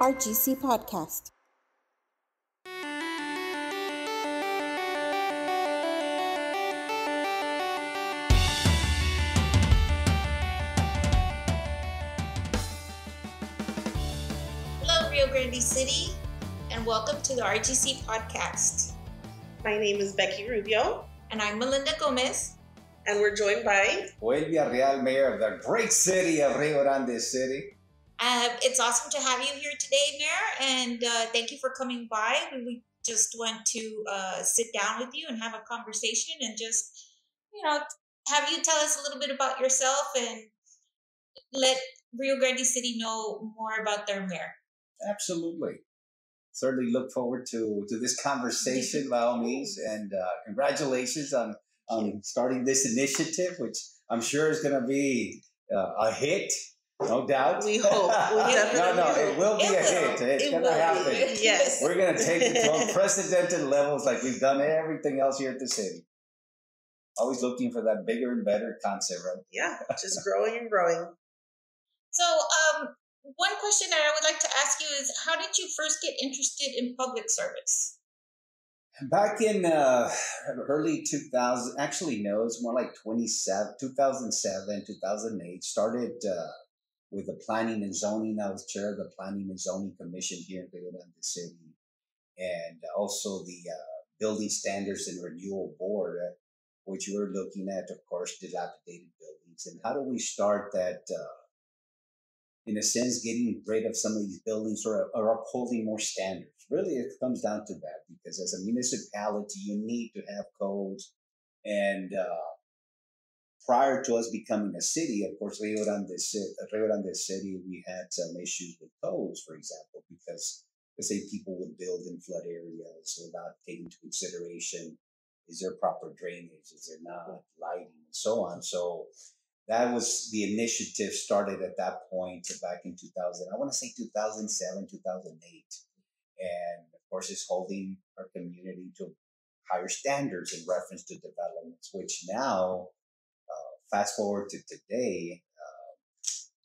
RGC Podcast. Hello, Rio Grande City, and welcome to the RGC podcast. My name is Becky Rubio, And I'm Melinda Gomez. and we're joined by Joel Villarreal, mayor of the great city of Rio Grande City. Uh, it's awesome to have you here today, Mayor, and uh, thank you for coming by. We, we just want to uh, sit down with you and have a conversation and just, you know, have you tell us a little bit about yourself and let Rio Grande City know more about their mayor. Absolutely. Certainly look forward to, to this conversation by all means. And uh, congratulations on, on starting this initiative, which I'm sure is going to be uh, a hit, no doubt. We hope. We no, no, it will be It a will. hit. It's It going will to be. happen. Yes. We're going to take it to unprecedented levels like we've done everything else here at the city. Always looking for that bigger and better concept, right? Yeah, just growing and growing. So, um, one question that I would like to ask you is how did you first get interested in public service? Back in uh, early 2000, actually, no, it's more like 27, 2007, 2008, started uh, with the planning and zoning. I was chair of the planning and zoning commission here in Grande City. And also the uh, building standards and renewal board, uh, which we were looking at, of course, dilapidated buildings. And how do we start that, uh, in a sense, getting rid of some of these buildings or, or upholding more standards? Really, it comes down to that because as a municipality, you need to have codes. And uh, prior to us becoming a city, of course, Rio Grande, Ci- Rio Grande City, we had some issues with codes, for example, because let's say people would build in flood areas without taking into consideration is there proper drainage, is there not lighting, and so on. So that was the initiative started at that point back in 2000. I want to say 2007, 2008 and of course is holding our community to higher standards in reference to developments which now fast forward to today uh,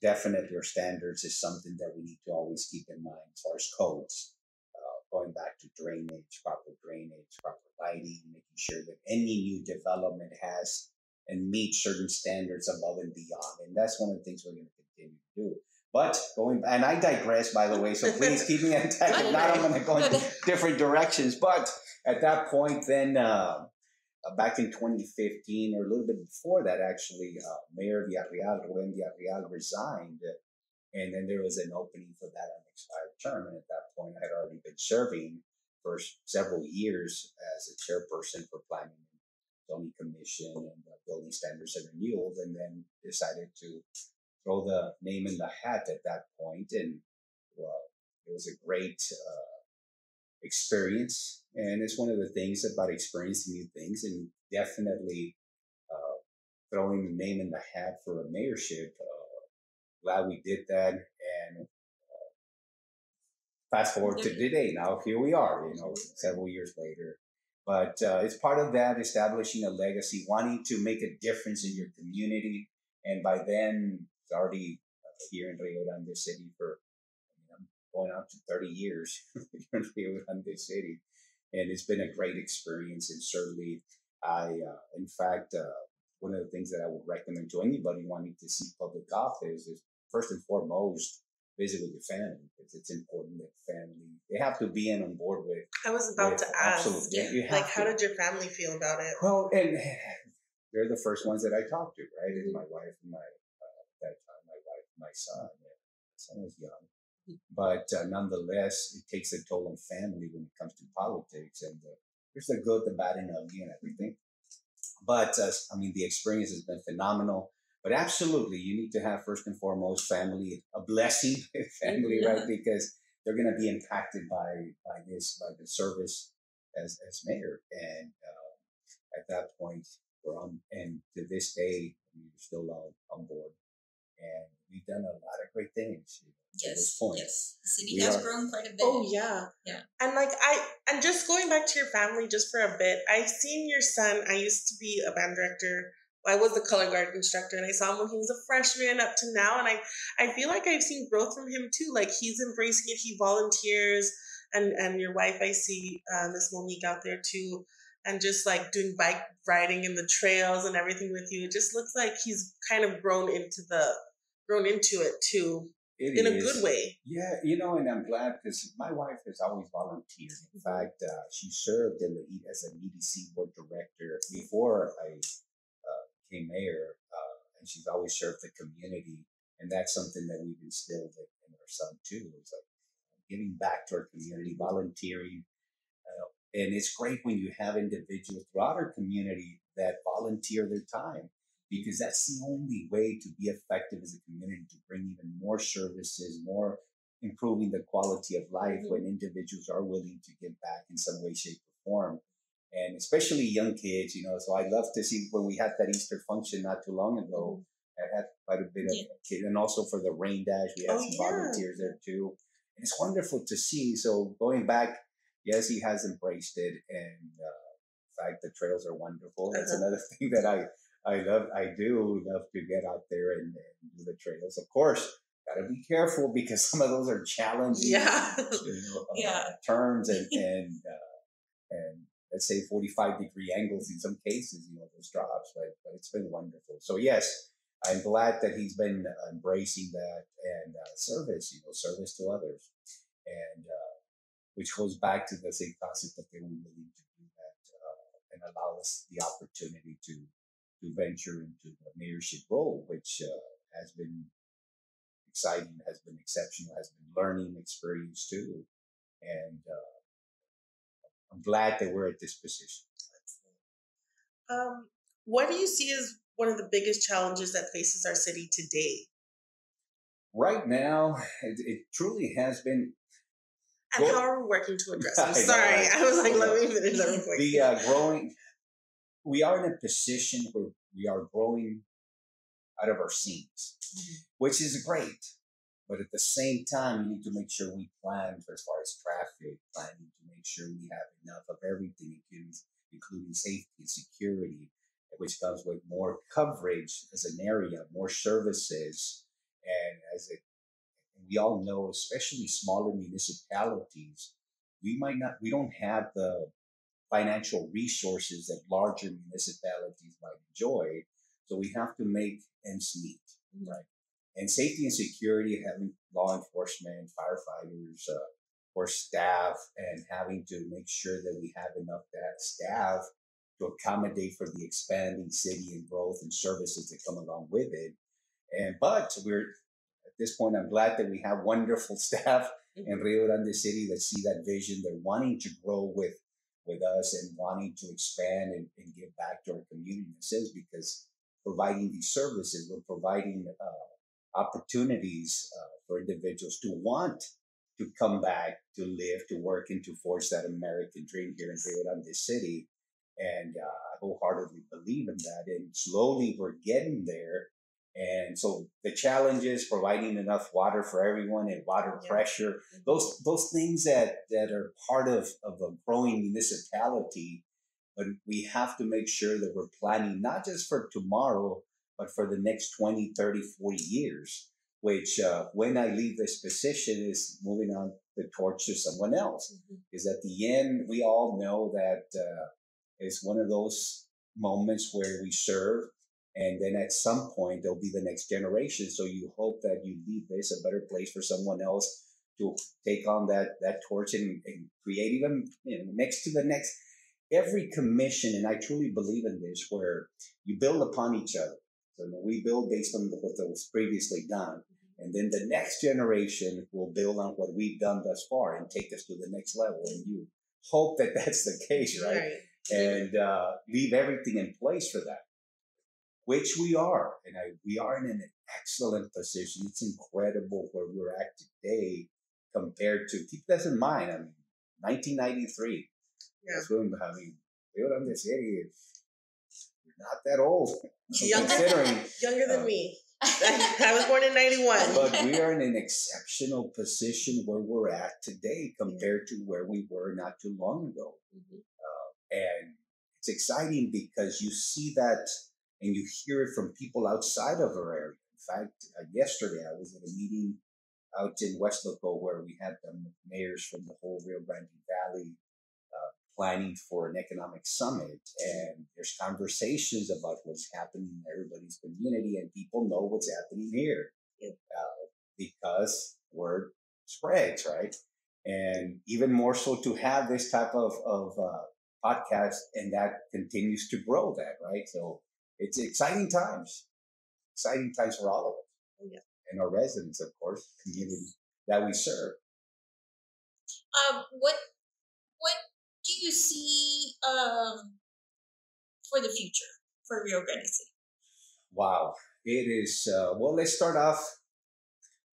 definitely our standards is something that we need to always keep in mind as far as codes uh, going back to drainage proper drainage proper lighting making sure that any new development has and meets certain standards above and beyond and that's one of the things we're going to continue to do but going, and I digress, by the way, so please keep me on track. If not, I'm going to go in different directions. But at that point, then uh, uh, back in 2015, or a little bit before that, actually, uh, Mayor Villarreal, Rubén Villarreal, resigned. And then there was an opening for that unexpired term. And at that point, I had already been serving for several years as a chairperson for Planning and Zoning Commission and uh, Building Standards and Renewals, and then decided to throw the name in the hat at that point. point and well it was a great uh, experience and it's one of the things about experiencing new things and definitely uh, throwing the name in the hat for a mayorship uh, glad we did that and uh, fast forward to today now here we are you know several years later. But uh, it's part of that establishing a legacy wanting to make a difference in your community and by then it's already uh, here in Rio Grande City for going out to 30 years here in Rio City. And it's been a great experience. And certainly, I, uh, in fact, uh, one of the things that I would recommend to anybody wanting to see public office is first and foremost, visit with your family because it's important that family, they have to be in on board with. I was about with to ask, Absolutely. You have like, how to. did your family feel about it? Well, and they're the first ones that I talked to, right? It's my wife and my, uh, at that time, my wife and my son. My son was young. But uh, nonetheless, it takes a toll on family when it comes to politics. And uh, there's the good, the bad, and ugly and everything. But, uh, I mean, the experience has been phenomenal. But absolutely, you need to have first and foremost family, a blessing, family, right? Because they're going to be impacted by by this, by the service as as mayor. And uh, at that point, we're on, and to this day, we're still on, on board. And we've done a lot of great things you know, Yes, point. yes. The city We has are- grown quite a bit. Oh yeah. Yeah. And like I and just going back to your family just for a bit, I've seen your son. I used to be a band director I was the color guard instructor, and I saw him when he was a freshman up to now, and I I feel like I've seen growth from him too. Like he's embracing it. He volunteers, and and your wife I see uh, Miss Monique out there too, and just like doing bike riding in the trails and everything with you. It just looks like he's kind of grown into the grown into it too It in a good way. Yeah, you know, and I'm glad because my wife has always volunteered. In fact, uh, she served in the as an EDC board director before I uh, became mayor, uh, and she's always served the community, and that's something that we've instilled in our son too. It's like giving back to our community, volunteering, and it's great when you have individuals throughout our community that volunteer their time because that's the only way to be effective as a community to bring even more services, more improving the quality of life Mhm. when individuals are willing to give back in some way, shape, or form. And especially young kids, you know. So I love to see when we had that Easter function not too long ago. I had quite a bit of Yeah. kids, and also for the rain dash, we had Oh, some yeah. volunteers there too. And it's wonderful to see. So going back, yes, he has embraced it, and uh, in fact, the trails are wonderful. That's Uh-huh. another thing that I I love. I do love to get out there and, and do the trails. Of course, gotta be careful because some of those are challenging. Yeah. You know, uh, Yeah. Turns and and uh, and let's say forty five degree angles in some cases. You know those drops, but but it's been wonderful. So yes. I'm glad that he's been embracing that and uh, service, you know, service to others, and uh, which goes back to the same concept that they were willing to do that uh, and allow us the opportunity to to venture into the mayorship role, which uh, has been exciting, has been exceptional, has been learning experience too, and uh, I'm glad that we're at this position. Um, what do you see as one of the biggest challenges that faces our city today? Right now, it, it truly has been How are we working to address it? I I'm know, sorry. right? I was like, I let me finish that real quick. the uh, growing. We are in a position where we are growing out of our seams, which is great. But at the same time, we need to make sure we plan for as far as traffic, planning to make sure we have enough of everything, including, including safety and security, which comes with more coverage as an area, more services, and as it, we all know, especially smaller municipalities, we might not, we don't have the financial resources that larger municipalities might enjoy. So we have to make ends meet, right? And safety and security, having law enforcement, firefighters, uh, or staff, and having to make sure that we have enough that staff to accommodate for the expanding city and growth and services that come along with it. And but we're this point, I'm glad that we have wonderful staff in Rio Grande City that see that vision. They're wanting to grow with with us and wanting to expand and, and give back to our community in a sense because providing these services, we're providing uh, opportunities uh, for individuals to want to come back, to live, to work, and to forge that American dream here in Rio Grande City. And uh, I wholeheartedly believe in that. And slowly we're getting there. And so the challenge is providing enough water for everyone and water Yeah. pressure those those things that that are part of of a growing municipality but we have to make sure that we're planning not just for tomorrow but for the next 20 30 40 years which uh, when i leave this position is moving on the torch to someone else Mhm. is at the end we all know that uh, it's one of those moments where we serve and then at some point there'll be the next generation. So you hope that you leave this a better place for someone else to take on that that torch and, and create even you know next to the next. Every commission and i truly believe in this where you build upon each other. So we build based on what was previously done. And then the next generation will build on what we've done thus far and take us to the next level. And you hope that that's the case right? Right. and uh, leave everything in place for that, which we are. And I, we are in an excellent position. It's incredible where we're at today compared to, keep this in mind, I mean, 1993. Yeah. That's when, I mean, Rio Grande City is you're not that old. Considering, younger than uh, me. I, was born in 91. but we are in an exceptional position where we're at today compared to where we were not too long ago. Mhm. and it's exciting because you see that and you hear it from people outside of our area. In fact, uh, yesterday I was at a meeting out in Weslaco where we had the mayors from the whole Rio Grande Valley uh, planning for an economic summit. And there's conversations about what's happening in everybody's community, and people know what's happening here uh, because word spreads, right? And even more so to have this type of, of uh, podcast, and that continues to grow that, right? So it's exciting times, exciting times for all of us. Oh, yeah. And our residents, of course, community that we serve. Um, what what do you see um, for the future for Rio Grande City? Wow, it is. Uh, well, let's start off.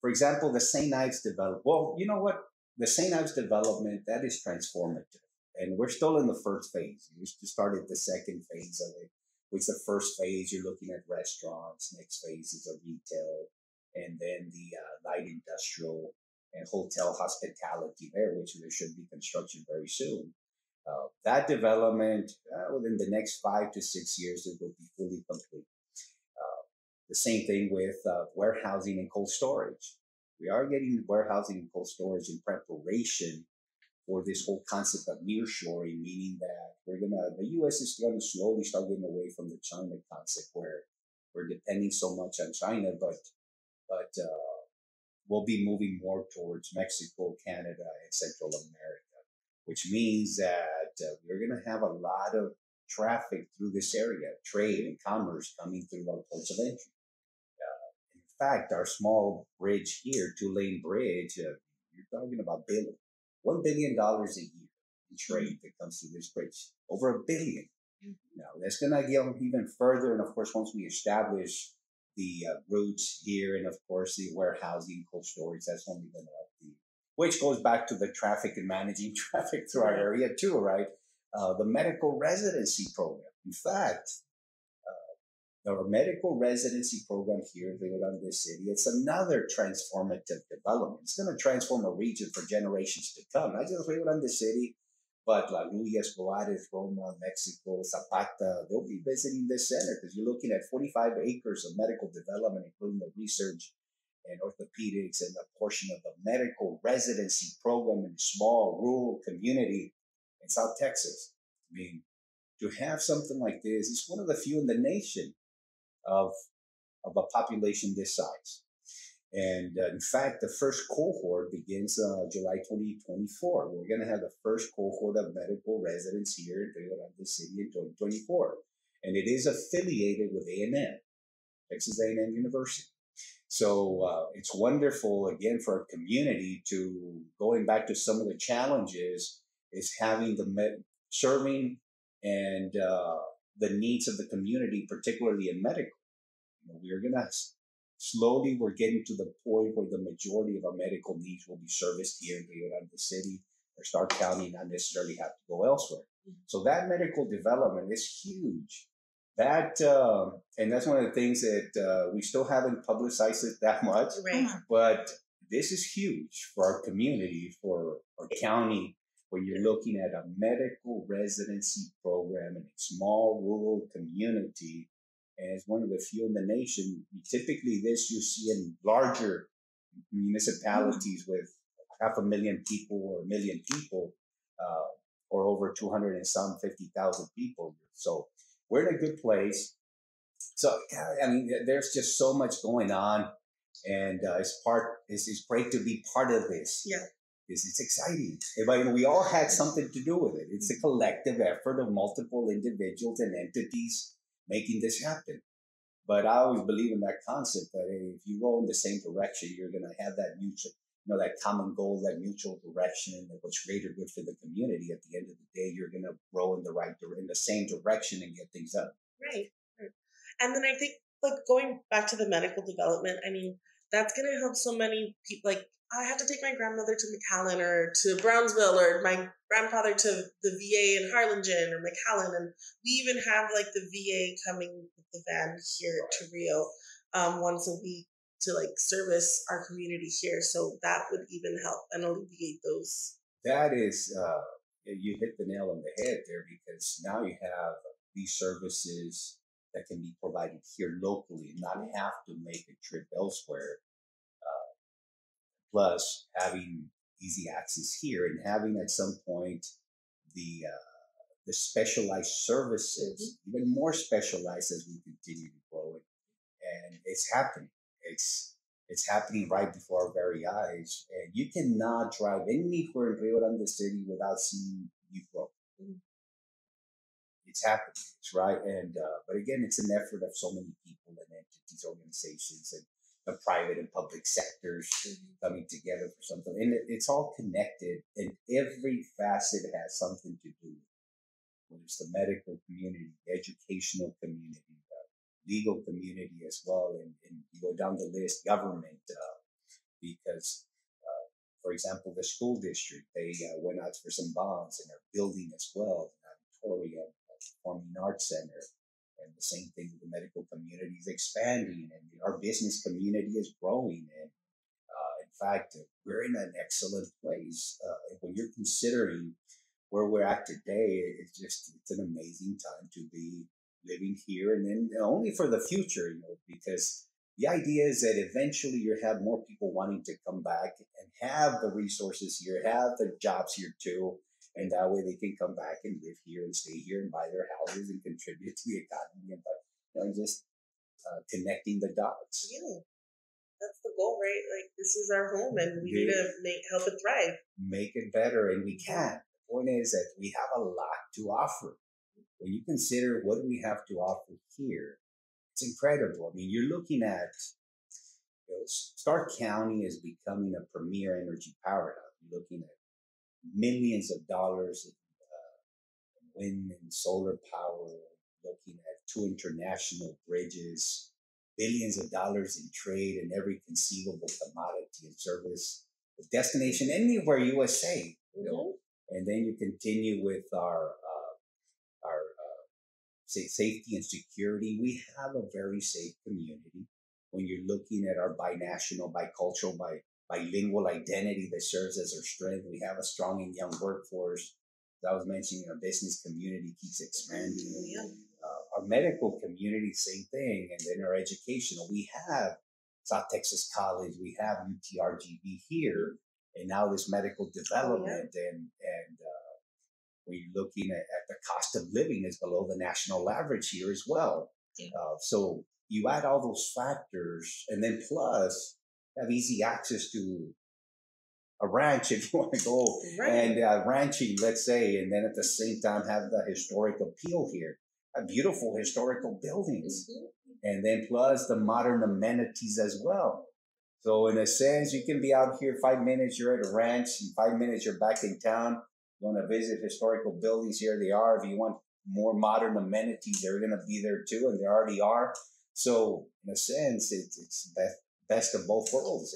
For example, the St. Ives development. Well, you know what? The St. Ives development that is transformative, and we're still in the first phase. We just started the second phase of it which the first phase you're looking at restaurants, next phase is a retail, and then the uh, light industrial and hotel hospitality there, which there should be construction very soon. Uh, that development uh, within the next five to six years it will be fully complete. Uh, the same thing with uh, warehousing and cold storage. We are getting warehousing and cold storage in preparation for this whole concept of nearshoring, meaning that we're gonna the U.S. is gonna slowly start getting away from the China concept, where we're depending so much on China, but but uh, we'll be moving more towards Mexico, Canada, and Central America, which means that uh, we're gonna have a lot of traffic through this area, trade and commerce coming through our ports of entry. Uh, in fact, our small bridge here, two lane bridge, uh, you're talking about billions one billion dollars a year in trade that comes through this bridge. Over a 1000000000 mm-hmm. Now that's going to go even further, and of course, once we establish the uh, routes here, and of course the warehousing, cold storage, that's only going to. Which goes back to the traffic and managing traffic through our area too, right? Uh, the medical residency program. In fact, our medical residency program here in Rio Grande City, it's another transformative development. It's going to transform a region for generations to come, not just Rio Grande City, but La Luis, Juarez, Roma, Mexico, Zapata, they'll be visiting this center because you're looking at 45 acres of medical development, including the research and orthopedics and a portion of the medical residency program in a small rural community in South Texas. I mean, to have something like this, it's one of the few in the nation of, of a population this size. And uh, in fact, the first cohort begins uh, July 2024. We're going to have the first cohort of medical residents here in Rio Grande City in 2024. And it is affiliated with A&M, Texas A&M University. So uh, it's wonderful, again, for our community to, going back to some of the challenges, is having the med- serving and uh, the needs of the community, particularly in medical. You know, we're gonna slowly we're getting to the point where the majority of our medical needs will be serviced here in Rio Grande City or Starr County, not necessarily have to go elsewhere. Mm-hmm. So that medical development is huge. That uh, and that's one of the things that uh, we still haven't publicized it that much, right. but this is huge for our community, for our county, when you're looking at a medical residency program in a small rural community, As one of the few in the nation. Typically, this you see in larger municipalities with half a million people or a million people, uh, or over 200 and some 50,000 people. So we're in a good place. So, I mean, there's just so much going on. And uh, it's part, it's, it's great to be part of this. Yeah is it's exciting. But we all had something to do with it. It's a collective effort of multiple individuals and entities making this happen. But I always believe in that concept that if you roll in the same direction, you're going to have that mutual, you know, that common goal, that mutual direction, that what's greater good for the community. At the end of the day, you're going to roll in the right, in the same direction and get things. Right. right. And then I think, like going back to the medical development, I mean, that's going to help so many people. Like I have to take my grandmother to McAllen or to Brownsville or my grandfather to the VA in Harlingen or McAllen. And we even have like the VA coming with the van here to Rio um, once a week to like service our community here. So that would even help and alleviate those. That is, uh, you hit the nail on the head there because now you have these services that can be provided here locally and not have to make a trip elsewhere. Plus, having easy access here and having at some point the uh, the specialized services, mm-hmm. even more specialized as we continue to grow it. And it's happening. It's it's happening right before our very eyes. And you cannot drive anywhere in Rio Grande City without seeing youth growth. Mm-hmm. It's happening, it's right. And uh, but again, it's an effort of so many people and entities, organizations, and the private and public sectors mm-hmm. coming together for something. And it's all connected, and every facet has something to do with whether it's the medical community, the educational community, the legal community as well, and, and you go down the list, government, uh, because, uh, for example, the school district, they uh, went out for some bonds and are building as well, the Victoria Performing Arts Center. And the same thing with the medical community is expanding, and our business community is growing. And uh, in fact, we're in an excellent place uh, when you're considering where we're at today, it's just it's an amazing time to be living here, and then only for the future, you know, because the idea is that eventually you have more people wanting to come back and have the resources here, have the jobs here too, and that way they can come back and live here and stay here and buy their houses and contribute to the economy and you know, just uh, connecting the dots. Yeah. That's the goal, right? Like this is our home, and we yeah. need to make help it thrive. Make it better, and we can The point is that we have a lot to offer. When you consider what we have to offer here, it's incredible. I mean, you're looking at you know, Starr County is becoming a premier energy powerhouse. You're looking at millions of dollars in uh, wind and solar power, looking at two international bridges, billions of dollars in trade and every conceivable commodity and service. Destination anywhere USA, you know, mm-hmm and then you continue with our uh, our uh, say safety and security. We have a very safe community. When you're looking at our binational, bicultural, bi bilingual identity that serves as our strength, we have a strong and young workforce. As I was mentioning, our business community keeps expanding. Yeah. Uh, our medical community, same thing, and then our educational. We have South Texas College, we have UTRGV here, and now this medical development oh, yeah. and and uh, we're looking at, at, the cost of living is below the national average here as well. Yeah. Uh, so you add all those factors, and then plus have easy access to a ranch if you want to go right. and uh, ranching, let's say, and then at the same time have the historic appeal here, have beautiful historical buildings, mm-hmm. and then plus the modern amenities as well. So in a sense, you can be out here five minutes, you're at a ranch, in five minutes you're back in town. You want to visit historical buildings, here they are. If you want more modern amenities, they're going to be there too, and they already are. So in a sense, it's, it's best, best of both worlds.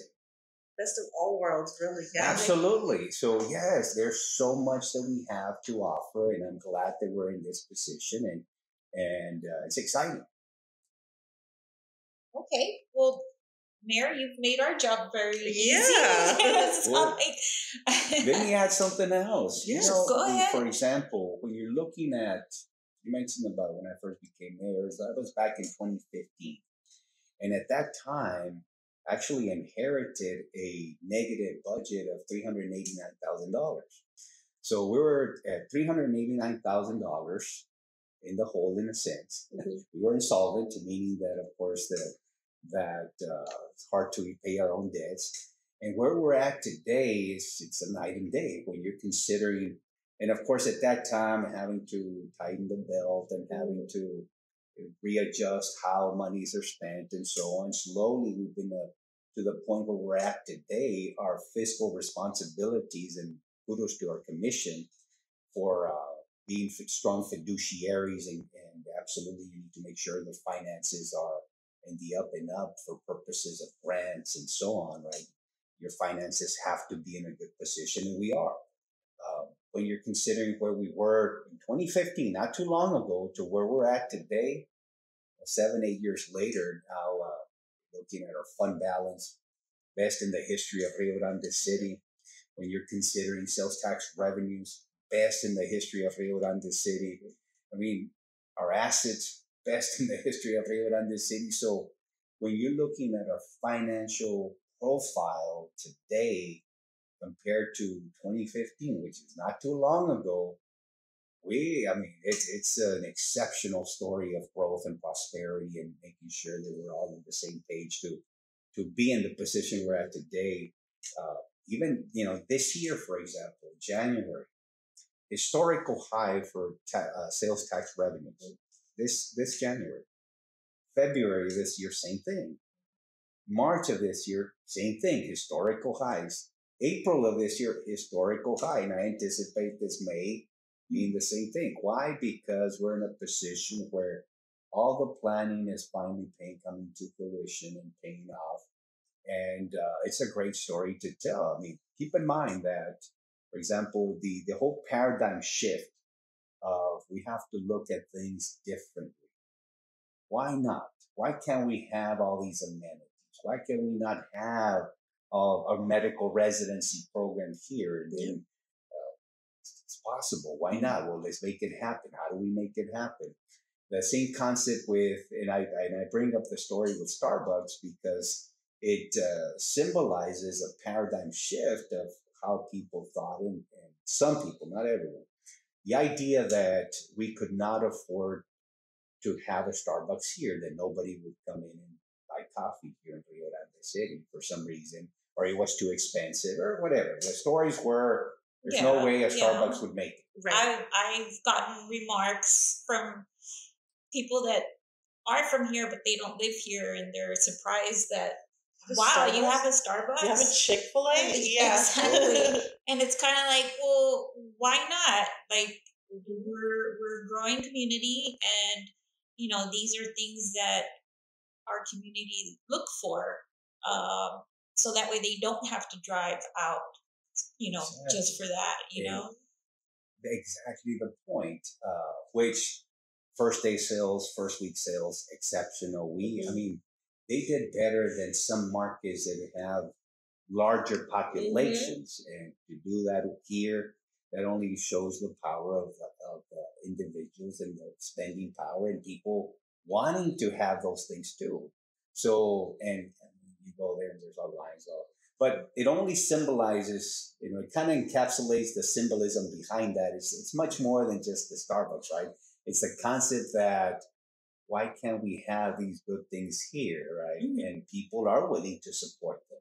Best of all worlds, really. Yeah, Absolutely. So yes, there's so much that we have to offer, and I'm glad that we're in this position, and and uh, it's exciting. Okay, well, Mayor, you've made our job very easy. Yeah. well, then you add something else. Yeah, you know, go ahead. For example, when you're looking at, you mentioned about when I first became mayor, that was back in 2015. And at that time, actually inherited a negative budget of $389,000. So we were at $389,000 in the hole in a sense. Mm-hmm. We were insolvent, meaning that, of course, the that uh, it's hard to repay our own debts. And where we're at today is it's a night and day when you're considering, and of course at that time having to tighten the belt and having to readjust how monies are spent and so on. Slowly we've been uh, to the point where we're at today. Our fiscal responsibilities and kudos to our commission for uh, being strong fiduciaries and, and absolutely you need to make sure the finances are in the up and up for purposes of grants and so on, right? Your finances have to be in a good position, and we are. When you're considering where we were in 2015, not too long ago, to where we're at today, seven, eight years later, now uh, looking at our fund balance, best in the history of Rio Grande City. When you're considering sales tax revenues, best in the history of Rio Grande City. I mean, our assets best in the history of Rio Grande City. So when you're looking at our financial profile today compared to 2015, which is not too long ago, we, I mean, it's it's an exceptional story of growth and prosperity and making sure that we're all on the same page to to be in the position we're at today. Uh, even you know this year, for example, January, historical high for ta- uh, sales tax revenue. This this January, February this year, same thing. March of this year, same thing, historical highs. April of this year, historical high, and I anticipate this May being the same thing. Why? Because we're in a position where all the planning is finally paying, coming to fruition and paying off. And uh, it's a great story to tell. I mean, keep in mind that, for example, the, the whole paradigm shift of we have to look at things differently. Why not? Why can't we have all these amenities? Why can we not have a, a medical residency program here? Then it's possible. Why not? Well, let's make it happen. How do we make it happen? The same concept with, and I, and I bring up the story with Starbucks because it uh, symbolizes a paradigm shift of how people thought, and, and some people, not everyone. The idea that we could not afford to have a Starbucks here, that nobody would come in and coffee here in Rio Grande City for some reason, or it was too expensive, or whatever. The stories were there's yeah, no way a Starbucks yeah. would make it. Right. I, I've gotten remarks from people that are from here, but they don't live here, and they're surprised that wow, Starbucks? you have a Starbucks. You have a Chick Fil A. Yeah, exactly. and it's kind of like, well, why not? Like we're we're a growing community, and you know these are things that our community look for, um, so that way they don't have to drive out you know, exactly. just for that, you yeah. know? Exactly the point, uh, which first day sales, first week sales, exceptional. We, mm-hmm. I mean, they did better than some markets that have larger mm-hmm. populations. Mm-hmm. And to do that here, that only shows the power of, of the individuals and the spending power and people wanting to have those things too. So, and, and you go there and there's all lines of but it only symbolizes, you know, it kind of encapsulates the symbolism behind that. It's, it's much more than just the Starbucks, right? It's the concept that why can't we have these good things here, right? Mm-hmm. And people are willing to support them.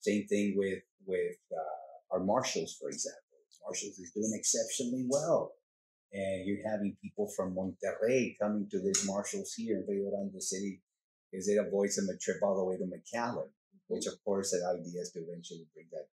Same thing with with uh, our Marshalls, for example. Marshalls is doing exceptionally well, and you're having people from Monterrey coming to these Marshalls here in Rio Grande City because it avoids them a trip all the way to McAllen which of course the idea is to eventually bring that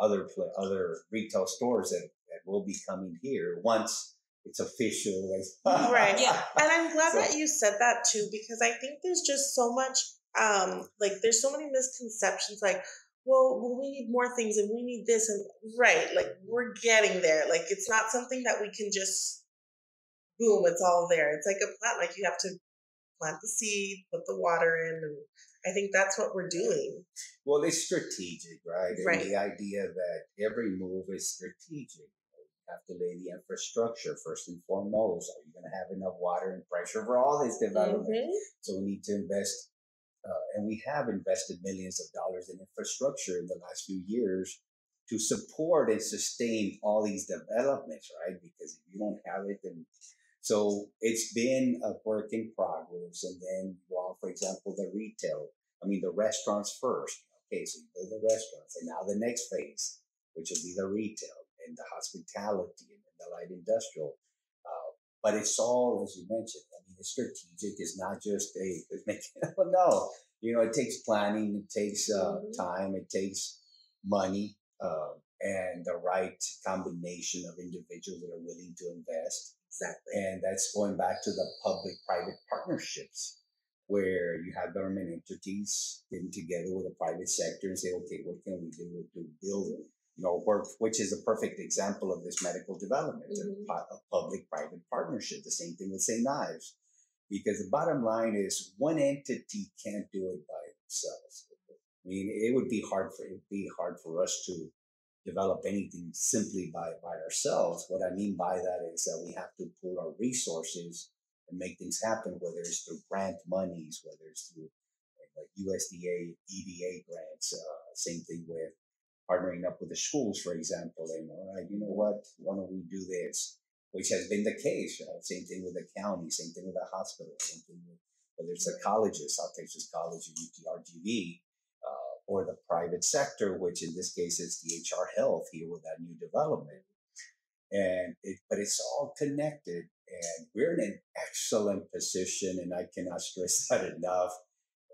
other other retail stores that, that will be coming here once it's official. right. Yeah. And I'm glad so, that you said that too, because I think there's just so much, um, like there's so many misconceptions, like, well, well, we need more things and we need this and right, like we're getting there. Like it's not something that we can just boom, it's all there. It's like a plant. Like you have to plant the seed, put the water in, and I think that's what we're doing. Well, it's strategic, right? And right. the idea that every move is strategic. You have to lay the infrastructure first and foremost. Are you going to have enough water and pressure for all this development? Mm-hmm. So we need to invest, uh, and we have invested millions of dollars in infrastructure in the last few years to support and sustain all these developments, right? Because if you don't have it, then so it's been a work in progress. And then, well, for example, the retail, I mean, the restaurants first. Okay, so you do the restaurants. And now the next phase, which will be the retail and the hospitality and the light industrial. Uh, but it's all, as you mentioned, it's strategic. It's not just a, no, you know, it takes planning, it takes uh, mm-hmm. time, it takes money. Uh, and the right combination of individuals that are willing to invest Exactly. And that's going back to the public private partnerships where you have government entities getting together with the private sector and say, okay, what can we do to build, you know, work, which is a perfect example of this medical development, mm-hmm. a, a public private partnership. The same thing with St. Ives. Because the bottom line is one entity can't do it by itself. I mean, it would be hard for it would be hard for us to develop anything simply by, by ourselves. What I mean by that is that we have to pool our resources and make things happen, whether it's through grant monies, whether it's through like USDA, EDA grants. Uh, same thing with partnering up with the schools, for example. And all right, you know what? Why don't we do this? Which has been the case. Uh, same thing with the county. Same thing with the hospital. Same thing with whether it's the colleges, South Texas College or UTRGV, uh, or the private sector, which in this case is DHR Health here with that new development. And it, but it's all connected, and we're in an excellent position, and I cannot stress that enough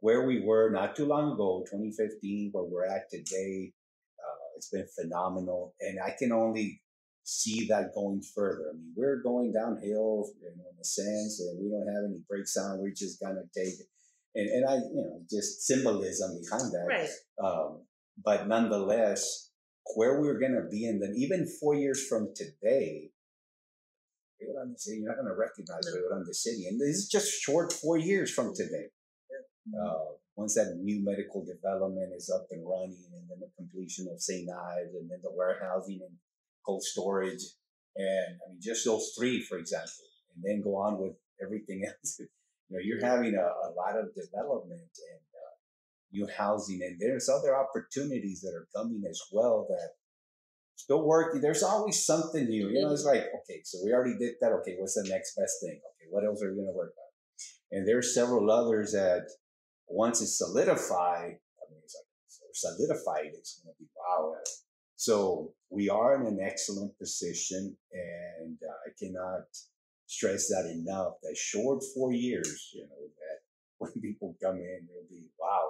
where we were not too long ago, 2015, where we're at today, uh, it's been phenomenal. And I can only see that going further. I mean, we're going downhill, you know, in the sense, and we don't have any brakes on. We're just gonna take it. And, and I, you know, just symbolism behind that. Right. Um, but nonetheless, where we're gonna be in then even four years from today, you're not gonna recognize No. Rio Grande City. And this is just short four years from today. Uh, once that new medical development is up and running, and then the completion of St. Ives, and then the warehousing and cold storage, and I mean just those three, for example, and then go on with everything else. you know, you're having a, a lot of development and uh, new housing, and there's other opportunities that are coming as well that still working. There's always something new. You know, it's like okay, so we already did that. Okay, what's the next best thing? Okay, what else are we going to work on? And there's several others that once it's solidified, I mean, it's like solidified, it's going to be wow. So we are in an excellent position, and uh, I cannot stress that enough. That short four years, you know, that when people come in, they'll be wow,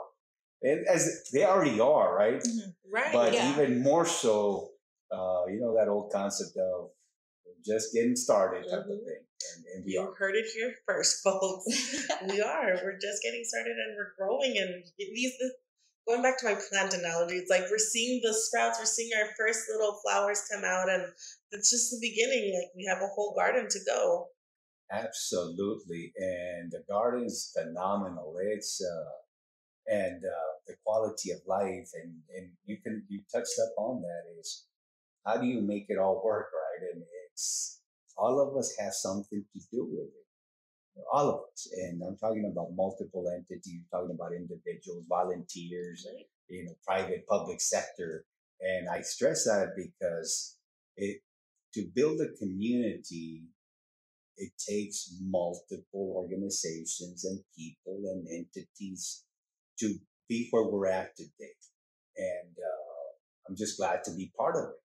and as they already are, right? Right. But yeah. even more so, uh, you know, that old concept of just getting started type of Mhm. thing, and, and we You are. heard it here first, folks. we are. We're just getting started and we're growing. And these, going back to my plant analogy, it's like we're seeing the sprouts, we're seeing our first little flowers come out, and it's just the beginning. Like we have a whole garden to go. Absolutely, and the garden is phenomenal. It's uh, and uh, the quality of life, and and you can you touched up on that is how do you make it all work, right? And it's all of us have something to do with it, all of us, and I'm talking about multiple entities, talking about individuals, volunteers, Right? you know, private, public sector. And I stress that because it, to build a community, it takes multiple organizations and people and entities to be where we're at today. And uh, I'm just glad to be part of it.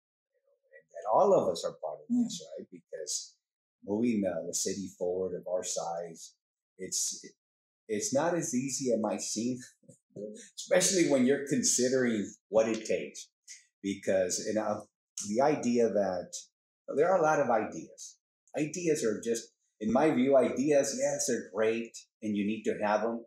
And that all of us are part of this, right? Because moving uh, the city forward of our size, it's, it's not as easy as it might seem especially when you're considering what it takes. Because you know, the idea that there are a lot of ideas. Ideas are just, in my view, ideas, yes, they're great and you need to have them.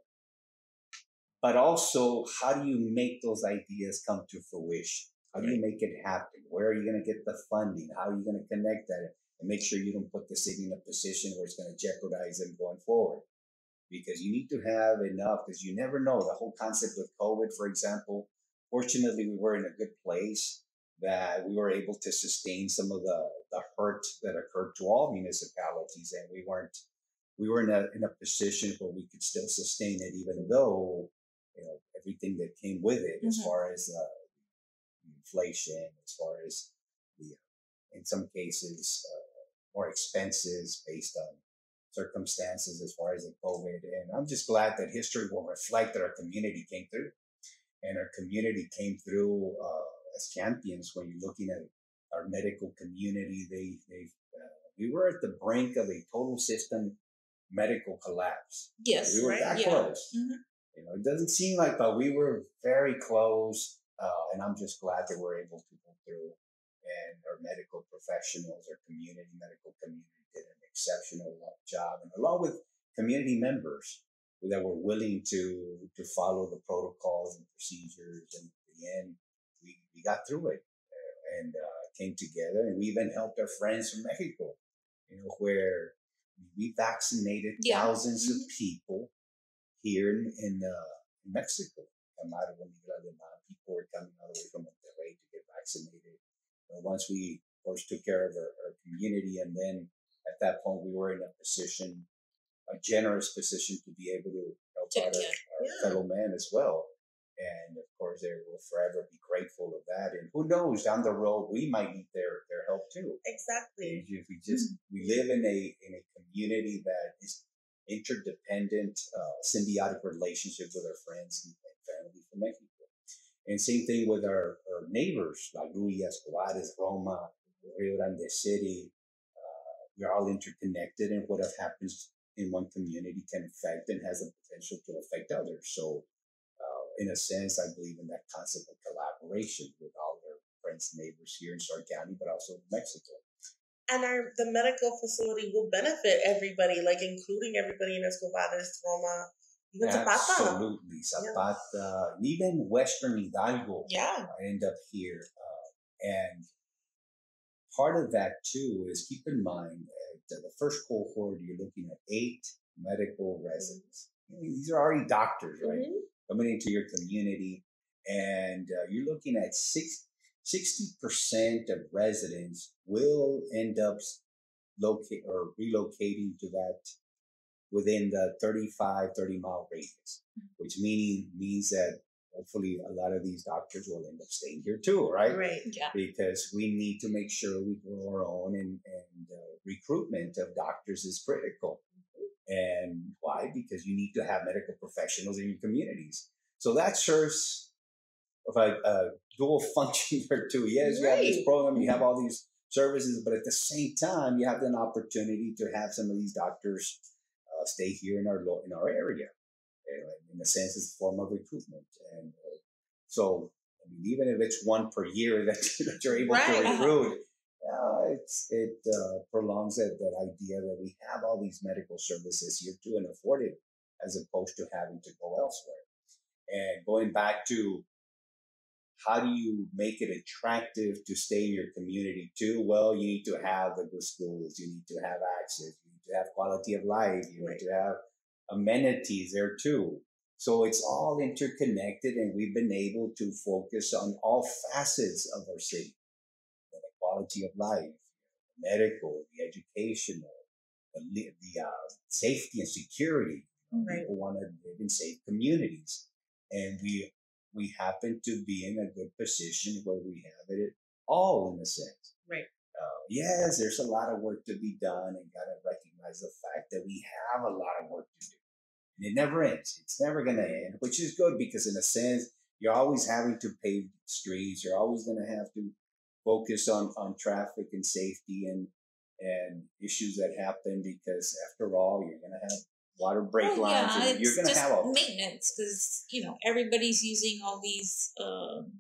But also, how do you make those ideas come to fruition? How do you make it happen? Where are you going to get the funding? How are you going to connect that and make sure you don't put the city in a position where it's going to jeopardize them going forward? because you need to have enough because you never know the whole concept with covid for example fortunately we were in a good place that we were able to sustain some of the, the hurt that occurred to all municipalities and we weren't we were in a, in a position where we could still sustain it even though you know everything that came with it as Mhm. far as uh, inflation as far as the in some cases uh, more expenses based on circumstances as far as the COVID. And I'm just glad that history will reflect that our community came through. And our community came through uh, as champions when you're looking at our medical community. They, they, uh, we were at the brink of a total system medical collapse. yes. We were right, that yeah. close. Mhm. You know, it doesn't seem like, but we were very close. Uh, and I'm just glad that we're able to go through. And our medical professionals, our community medical community did an exceptional job, and along with community members that were willing to to follow the protocols and procedures. And at the end, we, we got through it uh, and uh, came together, and we even helped our friends from Mexico. You know, where we vaccinated Yeah. thousands of people here in in, uh, Mexico. People were coming all the way from Monterrey to get vaccinated. And once we, of course, took care of our, our community, and then at that point we were in a position, a generous position to be able to help out our, our Yeah. fellow man as well. And of course, they will forever be grateful of that. And who knows, down the road, we might need their, their help too. Exactly. If we just we live in a in a community that is interdependent, uh, symbiotic relationship with our friends and, and family from Mexico. And same thing with our, our neighbors like Ruiz, Juarez, Roma, Rio Grande City. Uh, we're all interconnected, and what happens in one community can affect and has the potential to affect others. So, uh, in a sense, I believe in that concept of collaboration with all our friends and neighbors here in Starr County, but also in Mexico. And our the medical facility will benefit everybody, like including everybody in Escobares, Roma, even Zapata. Absolutely, Zapata, and even Western Hidalgo. Yeah. I end up here, uh, and part of that too is keep in mind that the first cohort you're looking at eight medical residents. I mean, these are already doctors, right? Mhm. Coming into your community, and uh, you're looking at six. 60% of residents will end up locate or relocating to that within the 35 30 mile radius which meaning means that hopefully a lot of these doctors will end up staying here too right Right. Yeah. because we need to make sure we grow our own and, and uh, recruitment of doctors is critical and why because you need to have medical professionals in your communities so that serves of a, a dual function there too yes you have this Right. program you have all these services but at the same time you have an opportunity to have some of these doctors stay here in our lo- in our area and in a sense it's a form of recruitment and uh, so I mean, even if it's one per year that, that you're able Right. to recruit, uh, it's, it uh, prolongs that, that idea that we have all these medical services here too and afford it as opposed to having to go elsewhere. And going back to how do you make it attractive to stay in your community too? Well, you need to have the good schools, you need to have access, to have quality of life, you Right. need to have amenities there too. So it's all interconnected, and we've been able to focus on all facets of our city the quality of life, the medical, the educational, the, the uh, safety and security. Right. People want to live in safe communities, and we we happen to be in a good position where we have it all in a sense. Right. Uh, yes, there's a lot of work to be done, and got to recognize the fact that we have a lot of work to do. And it never ends. It's never going to end, which is good because, in a sense, you're always having to pave streets. You're always going to have to focus on, on traffic and safety and and issues that happen because, after all, you're going to have water break Well, lines. yeah, and you're going to have a maintenance because you know everybody's using all these um,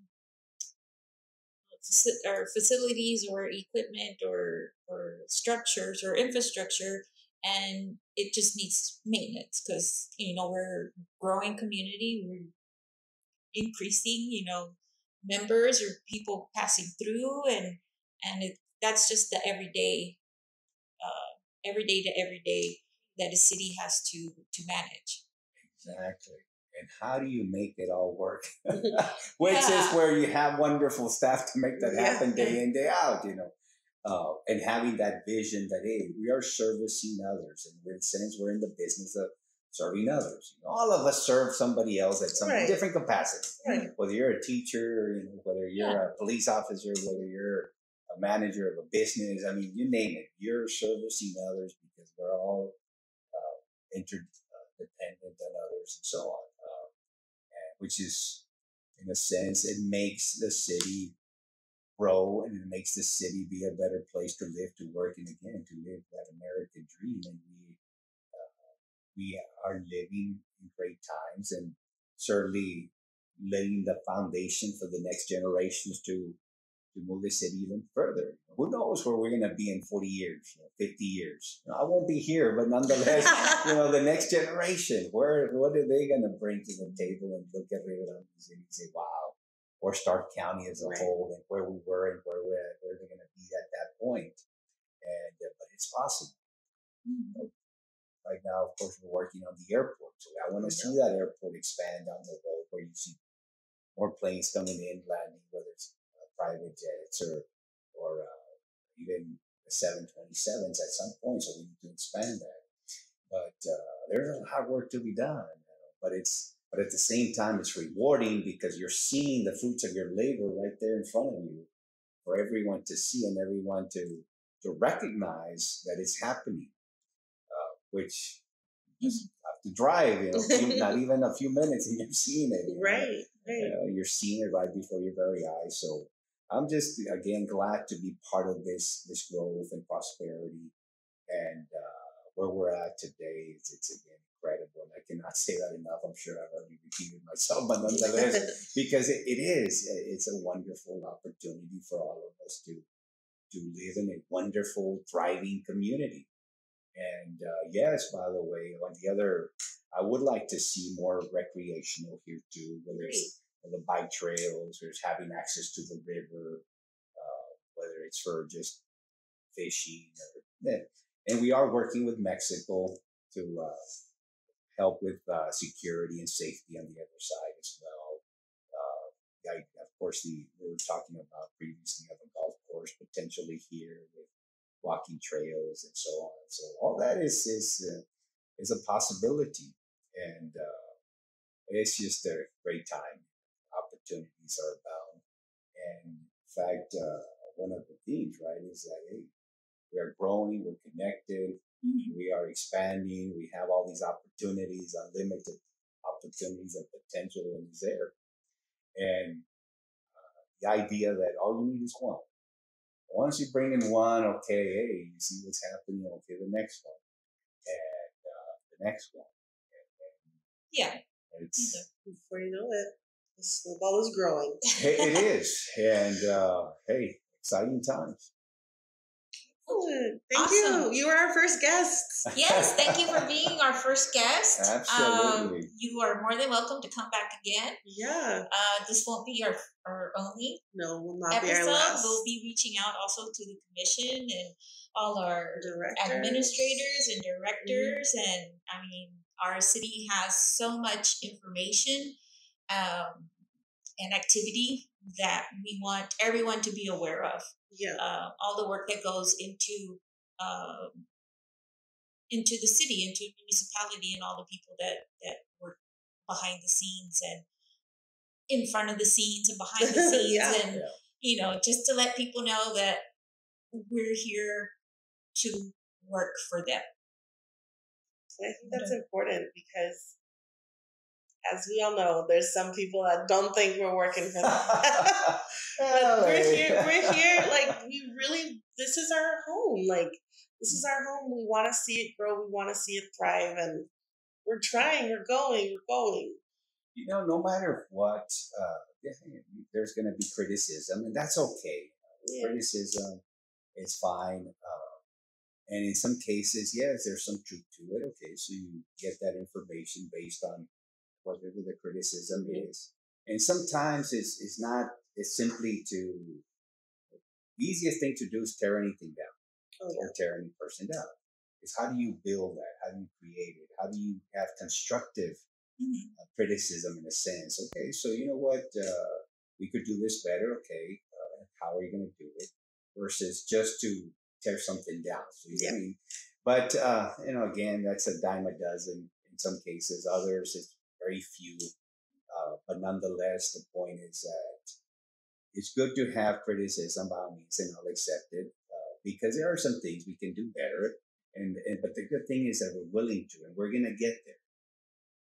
or facilities or equipment or or structures or infrastructure, and it just needs maintenance because you know we're growing community, we're increasing, you know, members or people passing through, and and it that's just the everyday, uh, everyday to everyday that a city has to to manage. Exactly. And how do you make it all work? Which is where you have wonderful staff to make that Yeah. happen day in, day out, you know. Uh, and having that vision that, hey, we are servicing others. And in a sense, we're in the business of serving others. You know, all of us serve somebody else at some Right. different capacity. Right. Whether you're a teacher, you know, whether you're a police officer, whether you're a manager of a business, I mean, you name it, you're servicing others because we're all uh, interdependent on others and so on. Uh, and which is, in a sense, it makes the city grow and it makes the city be a better place to live, to work, and again, to live that American dream. And we, uh, we are living in great times and certainly laying the foundation for the next generations to to move the city even further. Who knows where we're going to be in 40 years, you know, 50 years. I won't be here, but nonetheless, you know, the next generation, where what are they going to bring to the table and look at Rio Grande and say, wow, or Starr County as a Right. whole and where we were and where we're at, where they're going to be at that point. And, uh, but it's possible. Right now, of course, we're working on the airport. So I want to see that airport expand down the road where you see more planes coming in, landing, whether it's uh, private jets or, or uh, even the 727s at some point. So we need to expand that. but uh, there's a lot of work to be done. But it's but at the same time, it's rewarding because you're seeing the fruits of your labor right there in front of you for everyone to see and everyone to to recognize that it's happening, uh, which you have to drive, you know, not even a few minutes and you're seeing it. You know? Right, right. You know, you're seeing it right before your very eyes. So I'm just again glad to be part of this this growth and prosperity, and uh, where we're at today. It's, it's again incredible, and I cannot say that enough. I'm sure I've already repeated myself, but nonetheless, because it, it is, it's a wonderful opportunity for all of us to to live in a wonderful, thriving community. And uh, yes, by the way, on the other, I would like to see more recreational here too, whether it's the bike trails or it's having access to the river, uh, whether it's for just fishing. Or, and we are working with Mexico to uh, help with uh, security and safety on the other side as well. Uh, I, of course, the we were talking about previously of a golf course potentially here with walking trails and so on. So all that is is uh, is a possibility, and uh, it's just a great time. Opportunities are abound, and in fact, uh, one of the themes, right, is that hey, we are growing, we're connected, mm-hmm. we are expanding, we have all these opportunities, unlimited opportunities and potential is there, and uh, the idea that all you need is one once you bring in one, okay, hey, you see what's happening, okay, the next one, and uh, the next one. And, and yeah. It's, Before you know it, the snowball is growing. it is. And uh, hey, exciting times. Thank awesome. you. You are our first guest. Yes, thank you for being our first guest. Absolutely. Um, you are more than welcome to come back again. Yeah. Uh, this won't be our, our only no, will not episode. be our last. We'll be reaching out also to the commission and all our directors. administrators and directors. Mm-hmm. And I mean, our city has so much information um, and activity that we want everyone to be aware of. Yeah. Uh, all the work that goes into um, into the city, into municipality, and all the people that that work behind the scenes and in front of the scenes and behind the scenes, yeah. and you know, just to let people know that we're here to work for them. I think that's important because as we all know, there's some people that don't think we're working for them. but we're here. We're here. Like we really. This is our home. Like this is our home. We want to see it grow. We want to see it thrive, and we're trying. We're going. We're going. You know, no matter what, uh, there's going to be criticism, and that's okay. Yeah. Criticism is fine. Uh, and in some cases, yes, there's some truth to it. Okay, so you get that information based on whatever the criticism is. And sometimes it's, it's not, it's simply to, the easiest thing to do is tear anything down oh, yeah. or tear any person down. Is how do you build that? How do you create it? How do you have constructive mm-hmm. uh, criticism in a sense? Okay, so you know what? Uh, we could do this better. Okay, uh, how are you going to do it? Versus just to tear something down. So you yeah. Mean? But uh, you know, again, that's a dime a dozen in some cases. Others, it's very few. Uh, but nonetheless, the point is that it's good to have criticism by all means, and I'll accept it uh, because there are some things we can do better. And, and but the good thing is that we're willing to, and we're gonna get there.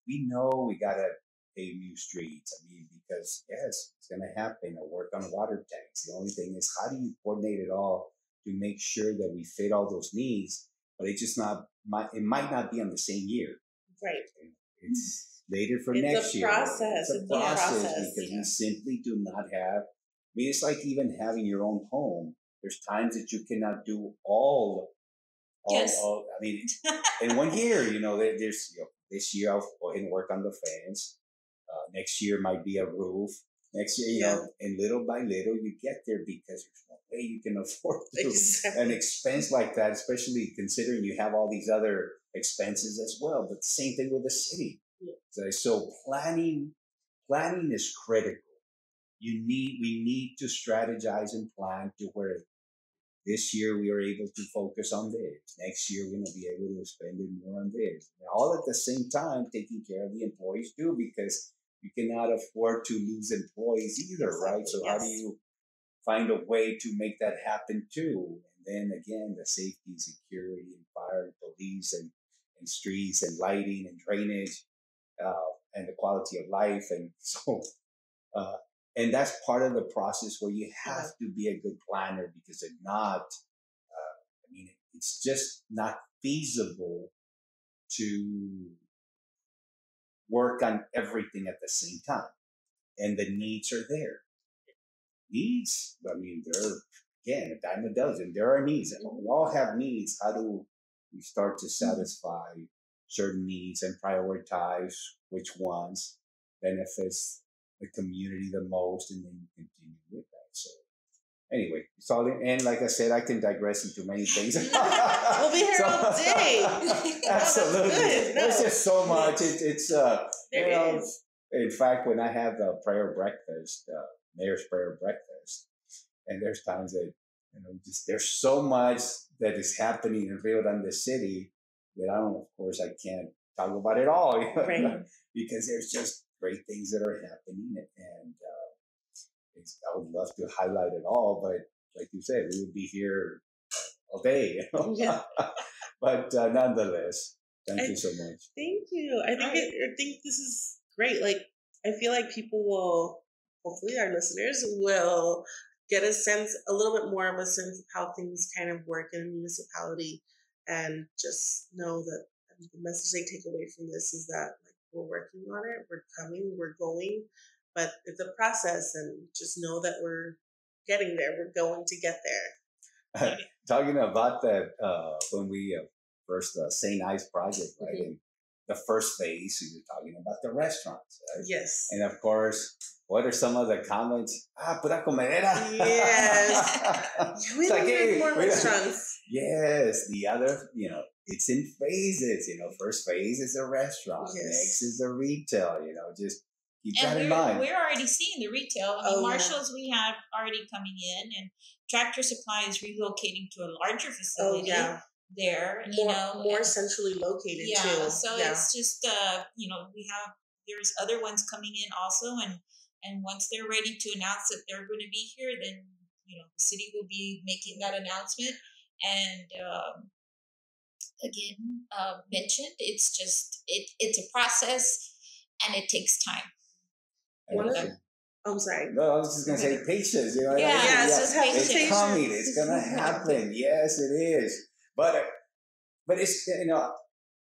We know we gotta pave new streets. I mean, because yes, it's gonna happen. Or work on water tanks. The only thing is, how do you coordinate it all to make sure that we fit all those needs? But it just not might it might not be on the same year. Right. It's later for it's next year. Process. It's a process. It's a process because yeah. we simply do not have. I mean, it's like even having your own home. There's times that you cannot do all. all yes. All, I mean, in one year, you know, there's you know, this year I'll go ahead and work on the fans. Uh, next year might be a roof. Next year, you yeah. know, and little by little you get there because there's no way you can afford to exactly. an expense like that, especially considering you have all these other expenses as well. But same thing with the city. So, so planning, planning is critical. You need, we need to strategize and plan to where this year we are able to focus on this. Next year we're going to be able to spend it more on this. All at the same time, taking care of the employees too, because you cannot afford to lose employees either, right? So how do you find a way to make that happen too? And then again, the safety, security, and fire, and police, and, and streets, and lighting, and drainage, uh, and the quality of life. And so, uh, and that's part of the process where you have to be a good planner because if not, uh, I mean, it's just not feasible to work on everything at the same time. And the needs are there. Needs, I mean, they're, again, a dime a dozen. There are needs. We all have needs. How do we start to satisfy certain needs and prioritize which ones benefits the community the most and then you continue with that. So anyway, it's all in, and like I said, I can digress into many things. we'll be here so, all day. absolutely. No, There's just so much. It, it's uh there you know, is. in fact when I have the prayer breakfast, uh, mayor's prayer breakfast, and there's times that you know just there's so much that is happening in Rio Grande City that I don't of course I can't talk about it all right. because there's just great things that are happening. And uh, I would love to highlight it all, but like you said, we would be here all day. You know? Yeah. but uh, nonetheless, thank I, you so much. Thank you. I think it, I think this is great. Like I feel like people will, hopefully, our listeners will get a sense, a little bit more of a sense of how things kind of work in a municipality, and just know that the message they take away from this is that like we're working on it. We're coming. We're going. But it's a process, and just know that we're getting there. We're going to get there. Talking about that, uh, when we uh, first uh, St. Ives project, right? Mm-hmm. And the first phase, you're talking about the restaurants, right? Yes. And of course, what are some of the comments? Ah, pura comedera. Yes. we like, hey, more restaurants. Yes. The other, you know, it's in phases. You know, first phase is a restaurant, yes. next is a retail. You know, just keep and that in mind. We're already seeing the retail. I mean, oh, Marshalls yeah. we have already coming in, and Tractor Supply is relocating to a larger oh, facility. Oh, yeah. There, you know, more and, centrally located yeah, too. So yeah. it's just, uh, you know, we have there's other ones coming in also, and and once they're ready to announce that they're going to be here, then you know the city will be making that announcement. And um, again uh, mentioned. It's just it it's a process and it takes time. One of I'm sorry. No, I was just gonna say patience. You know, yeah, yeah, it's, just it's coming. It's gonna happen. yes, it is. But but it's you know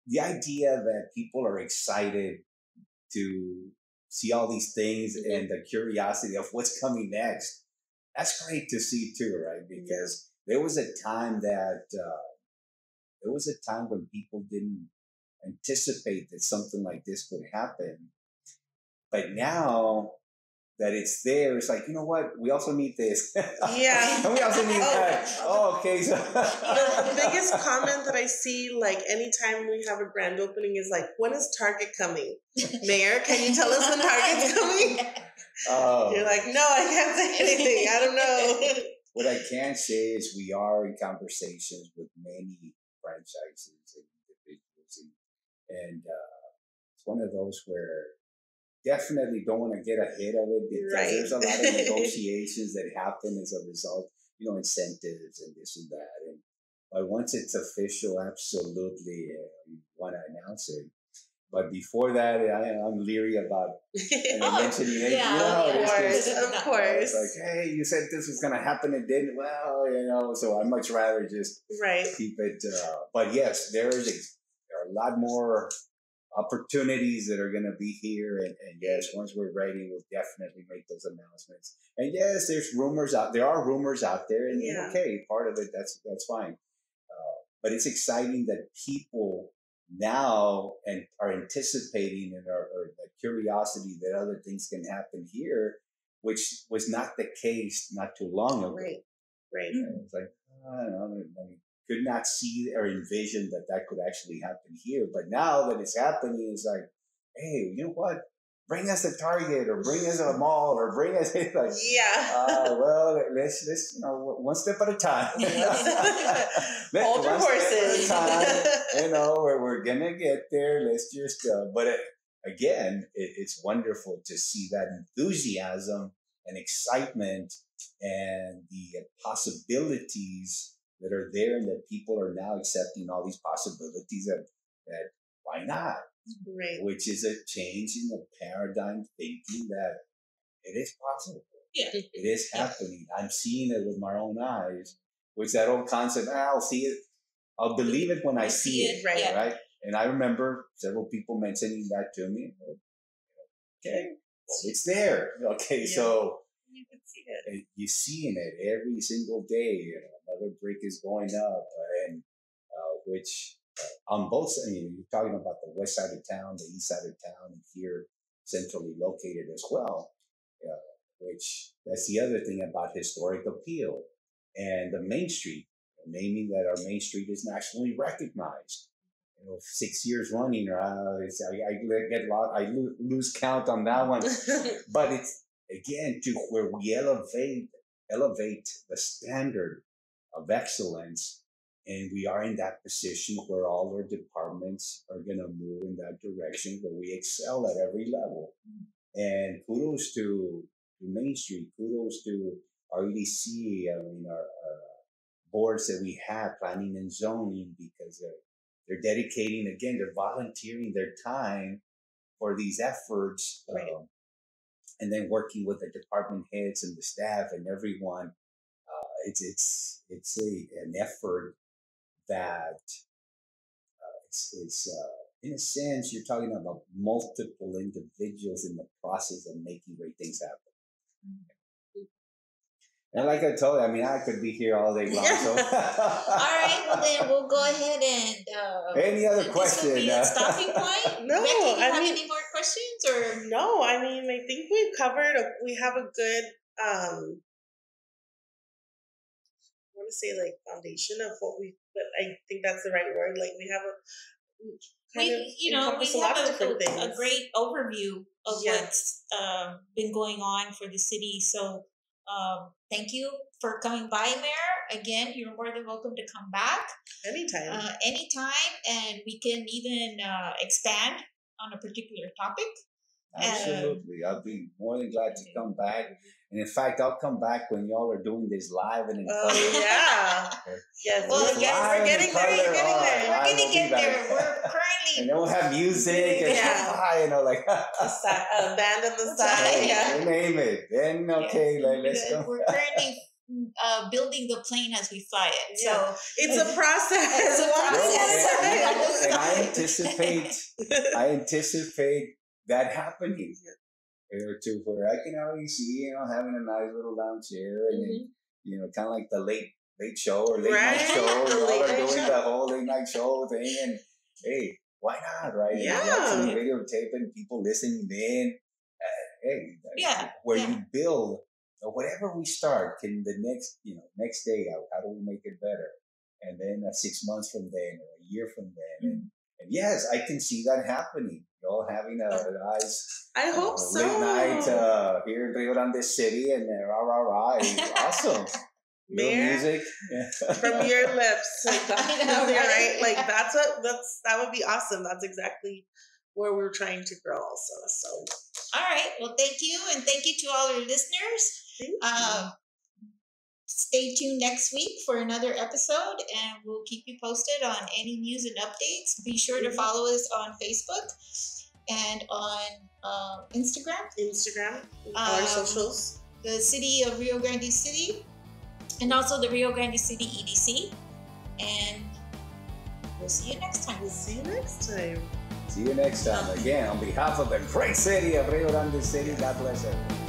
the idea that people are excited to see all these things mm-hmm. and the curiosity of what's coming next. That's great to see too, right? Because there was a time that uh, there was a time when people didn't anticipate that something like this would happen. But now that it's there, it's like, you know what? We also need this. Yeah. and we also need oh. that. Oh, okay. So the, biggest comment that I see, like anytime we have a grand opening, is like, when is Target coming? Mayor, can you tell us when Target's coming? Oh. You're like, no, I can't say anything. I don't know. What I can say is we are in conversations with many franchises and individuals. And, and uh, it's one of those where definitely don't want to get ahead of it because right. there's a lot of negotiations that happen as a result, you know, incentives and this and that. And but once it's official, absolutely, uh, you want to announce it. But before that, I, am leery about you know, oh, mentioning it. Yeah, of course, of course. Like, hey, you said this was going to happen, and didn't. Well, you know, so I'd much rather just right keep it. Uh, but yes, there is a, there are a lot more opportunities that are going to be here, and, and yes, once we're ready, we'll definitely make those announcements. And yes, there's rumors out. There are rumors out there, and yeah. okay, part of it that's that's fine. Uh, but it's exciting that people now and are anticipating and are, are the curiosity that other things can happen here, which was not the case not too long ago. Right, right. And it's like I don't know, I could not see or envision that that could actually happen here. But now that it's happening, it's like, hey, you know what? bring us a Target or bring us a mall or bring us like, Yeah. uh, well, let's let's you know one step at a time. Hold your one step at a horses. time, you know, where we're gonna get there. Let's just, uh, but it, again, it, it's wonderful to see that enthusiasm and excitement and the possibilities that are there, and that people are now accepting all these possibilities. That that why not? right. Which is a change in the paradigm thinking that it is possible. Yeah. It is happening. I'm seeing it with my own eyes. Which that old concept, ah, I'll see it, I'll believe it when I, see it, right, yeah. right? And I remember several people mentioning that to me. Okay, well, it's there. Okay, Yeah. so You can see it. you're seeing it every single day. You know, another brick is going up, and uh, which uh, on both. I mean, you're talking about the west side of town, the east side of town, and here centrally located as well. Which that's the other thing about historic appeal and the Main Street, naming that our Main Street is nationally recognized. You know, six years running, or uh, I, I get lot, I lo- lose count on that one but it's again to where we elevate elevate the standard of excellence and we are in that position where all our departments are going to move in that direction where we excel at every level and kudos to, to main street. Kudos to our edc i mean our, our boards that we have planning and zoning because they're, they're dedicating again they're volunteering their time for these efforts Right. um, and then working with the department heads and the staff and everyone. Uh, it's it's it's a an effort that uh, it's it's uh, in a sense you're talking about multiple individuals in the process of making great things happen and like I told you, I mean, I could be here all day long. So, All right, well then we'll go ahead and. Uh, Any other this question? will be a uh, stopping point. No, Becky, do you I have mean- any more questions or? No, I mean, I think we've covered. A, we have a good. um I want to say like foundation of what we, but I think that's the right word. Like we have a kind of we, you know, we have a, a, a great overview of Yeah. what's um, been going on for the city. So, um, thank you for coming by, Mayor. Again, you're more than welcome to come back anytime. uh, anytime, and we can even uh, expand on a particular topic. Absolutely. I'll be more than glad to come back. And in fact, I'll come back when y'all are doing this live and in Oh color. yeah, yes, Well, we're, yes, we're getting there. We're getting there. We're I gonna get there. We're currently. and then we'll have music and Yeah. you know, like a uh, band on the side. Yeah. you name it. Then okay, let, let's go. we're currently uh, building the plane as we fly it. So Yeah. It's a process. It's a process. step and, at a you know, time. and I anticipate I anticipate that happening. You know, to where I can already see, you know, having a nice little lounge chair and then, you know, kind of like the late late show or late night show. The Y'all late are night doing show. the whole late night show thing, and hey, why not, right? And Yeah. actually videotaping people listening in. Uh, hey, Yeah, where yeah. you build or whatever we start. Can the next, you know, next day, how, how do we make it better? And then uh, six months from then, or a year from then, and, and yes, I can see that happening. Y'all having a nice I uh, hope so. late night uh, here in Rio Grande City, and uh, rah rah rah, it's awesome. Real music yeah. from your lips. Like, know, right? right. Like that's what that's that would be awesome. That's exactly where we're trying to grow. Also, so all right. Well, thank you, and thank you to all our listeners. thank you. Um, stay tuned next week for another episode, and we'll keep you posted on any news and updates. Be sure to follow us on Facebook and on um, Instagram, Instagram, our um, socials. the City of Rio Grande City, and also the Rio Grande City EDC. And we'll see you next time. We'll see you next time. See you next time. Again, on behalf of the great city of Rio Grande City, God bless everyone.